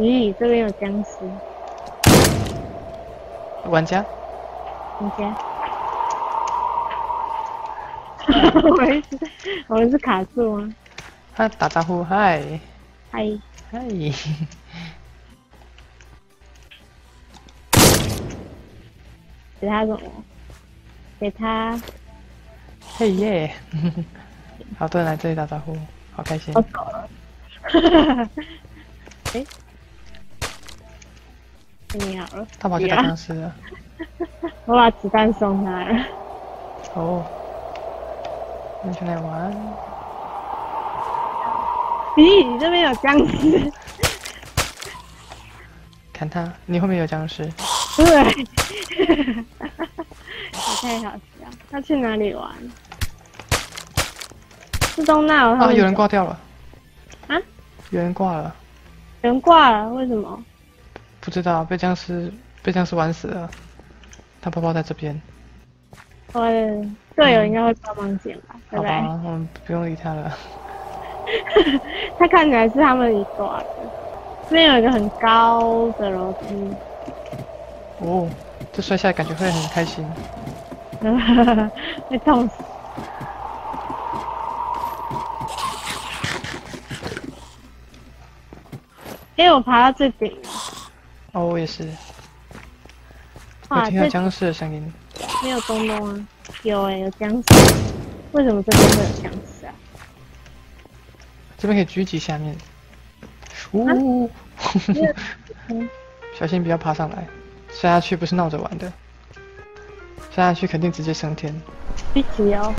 咦，这边有僵尸，玩家，你先。我们是，我们是卡住吗？他打招呼，嗨，嗨，嗨，给他什么？给他，嘿耶，好多人来这里打招呼，好开心我。走了。哎，你好了，他跑去打僵尸了。我把子弹送他了。哦，那就来玩。咦，你这边有僵尸？砍他，你后面有僵尸。对，也太好笑。他去哪里玩？自动那有他啊，有人挂掉了。啊？有人挂了，有人挂了？为什么？不知道被僵尸被僵尸玩死了。他包包在这边。我的队友应该会帮忙捡吧，对不对？好吧，我们不用理他了。他看起来是他们一挂的。这边有一个很高的楼梯，哦，这摔下来感觉会很开心。会痛死。因为、我爬到最顶了，哦，我也是。我听到僵尸的声音。没有东东啊？有哎、有僵尸。为什么这边会有僵尸啊？这边可以狙击下面。呜、嗯小心不要爬上来，摔下去不是闹着玩的，摔下去肯定直接升天。一起哦。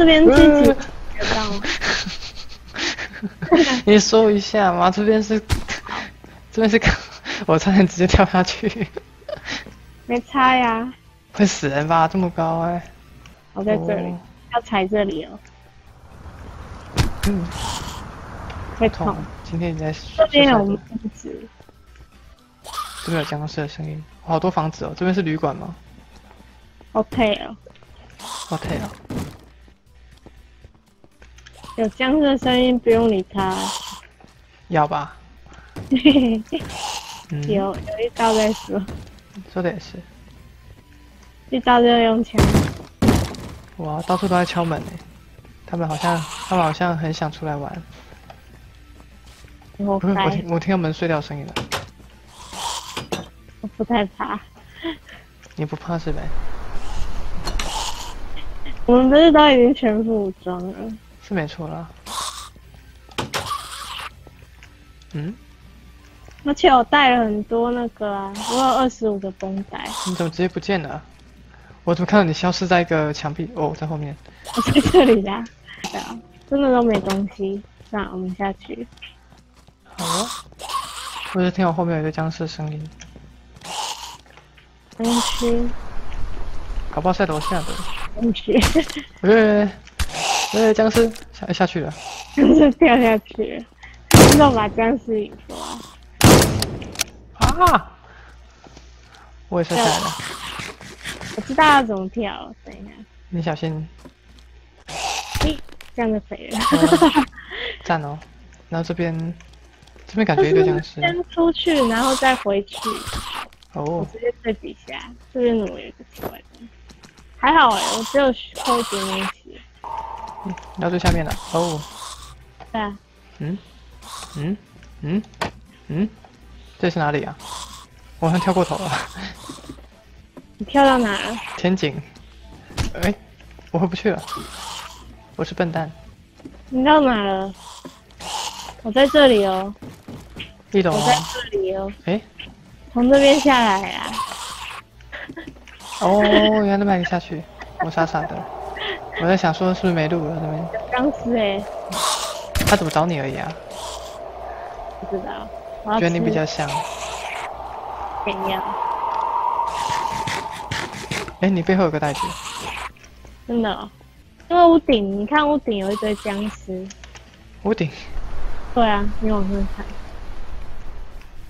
这边积极得到吗？你说一下嘛，这边是，这边是，我差点直接跳下去，没差呀，会死人吧？这么高哎、我在这里，哦要踩这里哦，嗯，会痛痛。。今天你在这边有摔木子，这边有僵尸的声音，好多房子哦。这边是旅馆吗？好配哦，好配哦。有僵尸的声音，不用理他。要吧？嗯，有有一刀在说，说的也是。一刀就用枪。哇，到处都在敲门哎，他们好像，他们好像很想出来玩。我不是，我听，我听到门碎掉的声音了。我不太怕。你不怕是呗？我们不是都已经全副武装了？是没错了。嗯，而且我带了很多那个啊，我有二十五个绷带，你怎么直接不见了？我怎么看到你消失在一个墙壁？哦，在后面。我在这里啦。对啊，真的都没东西。那我们下去。好哦。我就听到后面有一个僵尸的声音，僵尸，搞不好在楼下的。东区，喂，喂，僵尸 下下去了。僵尸掉下去了，自动把僵尸引出来。啊！我也摔下来了，我知道要怎么跳，等一下，你小心嘿，这样就可以了。站哦。然后这边，这边感觉一堆僵尸。先出去，然后再回去。我哦，直接在底下，这边怎么有一个奇怪的？还好哎、我只有扣一点东西。到最下面了。哦，对啊，嗯，嗯，嗯，嗯，这是哪里啊？我好像跳过头了。你跳到哪了？天井。哎，我回不去了。我是笨蛋。你到哪了？我在这里哦，一楼我在哦。这里哦，哎，从这边下来啊。哦，原来那个下去。我傻傻的，我在想说是不是没路了那边。有僵尸哎，他怎么找你而已啊？不知道。我觉得你比较像。怎样，哎，你背后有个袋子。真的、哦。因为屋顶，你看屋顶有一堆僵尸。屋顶。对啊，你往上看，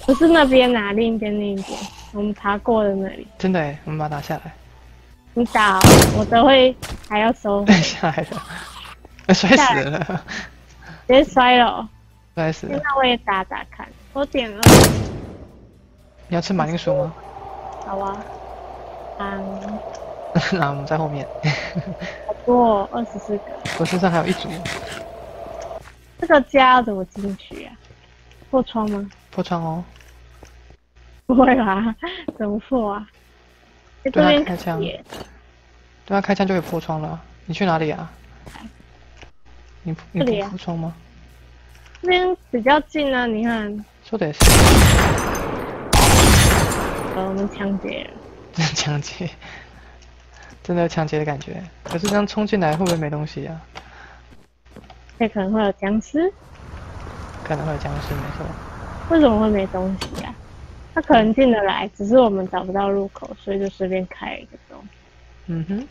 不是那边哪、另一边另一边，我们爬过的那里。真的哎，我们把它拿下来。你打哦我都会还要收摔，下来了，呃摔死了，直接摔了哦。摔死了。那我也打打看，我点了，你要吃马铃薯吗？好啊。嗯，那我们在后面。好多二十四个，我身上还有一组这个家要怎么进去啊？破窗吗？破窗哦。不会吧？怎么破啊？对啊边开枪对他，开枪就可以破窗了。你去哪里啊？你你不破窗吗？这边比较近啊，你看，说的也是，呃，我们抢劫 抢劫，真的有抢劫的感觉。可是这样冲进来会不会没东西啊？这可能会有僵尸，可能会有僵尸，没错。为什么会没东西啊？他可能进得来，只是我们找不到入口，所以就随便开一个洞。嗯哼，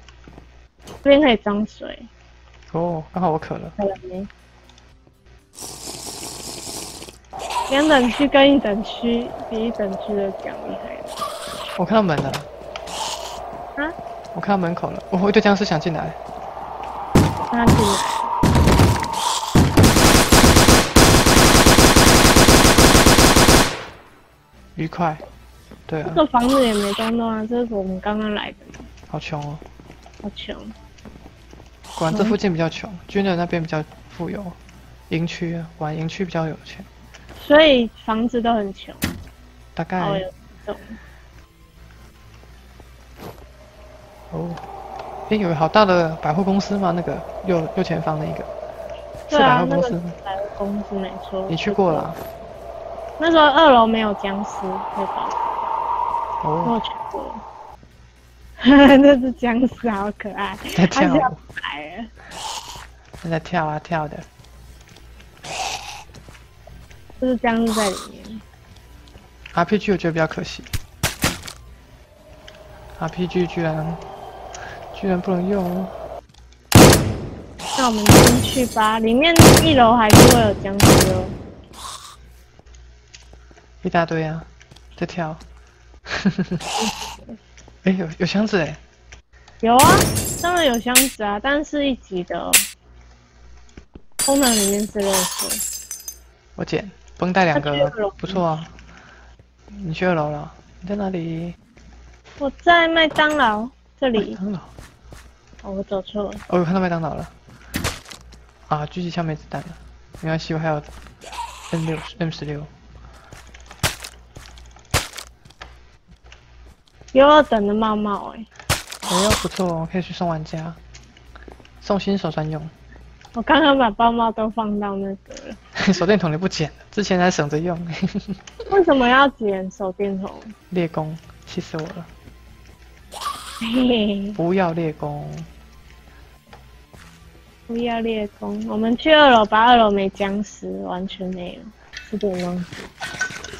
这边可以装水，哦，刚好我渴了。两等区跟一等区比一等区的奖厉害了。我看到门了，啊，我看到门口了。哦，一堆僵尸想进来。让他进来。愉快。对啊这，个房子也没装动啊，这是我们刚刚来的，好穷哦。好穷。果然这附近比较穷，军人那边比较富有。营区啊，果然营区比较有钱。所以房子都很穷，大概。哦，诶，有好大的百货公司吗？那个右右前方的一个，是百货公司吗？百货公司没错。你去过了啊？那时候二楼没有僵尸，对吧？我哦，我去过。那只僵尸好可爱，在它跳舞，来了。正在跳啊跳的。这是僵尸在里面。RPG 我觉得比较可惜，RPG 居然居然不能用，那我们进去吧，里面一楼还是会有僵尸哦。一大堆啊，在跳。哎、有有箱子哎，有啊，当然有箱子啊，但是一级的哦。功能里面是垃圾。我捡绷带两个不错啊。你去二楼了？你在哪里？我在麦当劳这麦里。当劳。哦，我走错了。哦，我看到麦当劳了。啊，狙击枪没子弹了，没关系，我还有 M 六 M 十六。有二等的帽帽哎、哎呦，不错哦，可以去送玩家，送新手专用。我刚刚把包帽都放到那个了。手电筒你不捡，之前还省着用。为什么要捡手电筒？猎弓，气死我了！不要猎弓。不要猎弓。我们去二楼吧，二楼没僵尸，完全没有。吃点东西，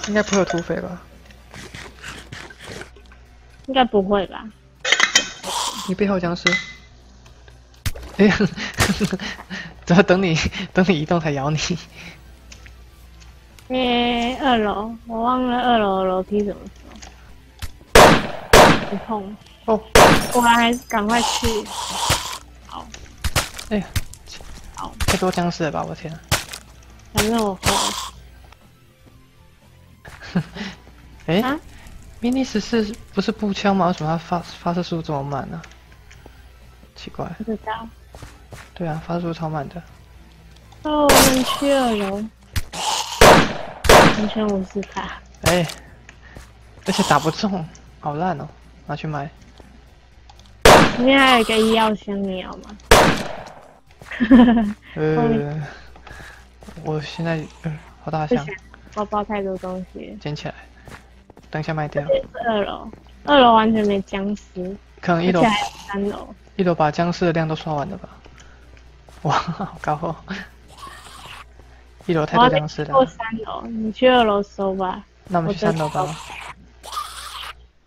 应该不会有土匪吧？应该不会吧？你背后僵尸。哎呀，怎 么等你等你移动才咬你？诶、二楼，我忘了二楼的楼梯怎么走。不痛，哦，我还是赶快去。好，哎呀，好，太多僵尸了吧！我天啊！反正我会。哎、啊 mini 十四不是步枪吗？为什么它发发射速度这么慢呢、奇怪。不知道。对啊，发射速度超慢的。哦，我们去二楼，完全无视他。哎、而且打不中，好烂哦！拿去卖。里面还有一个医药箱，你要吗？呃，我现在呃，好大箱包包太多东西。捡起来，等一下卖掉。二楼，二楼完全没僵尸，可能一楼三楼。一楼把僵尸的量都刷完了吧？哇，好高哦！一楼太多僵尸了过了，三楼，你去二楼搜吧。那我们去三楼吧。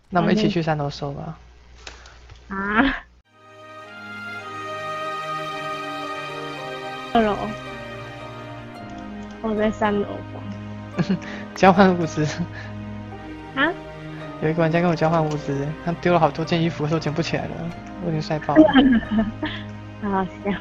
那我们一起去三楼搜吧。啊？二楼，我在三楼吧。交换物资，啊？有一个玩家跟我交换物资，他丢了好多件衣服，说捡不起来了。我已经晒爆了。好好笑。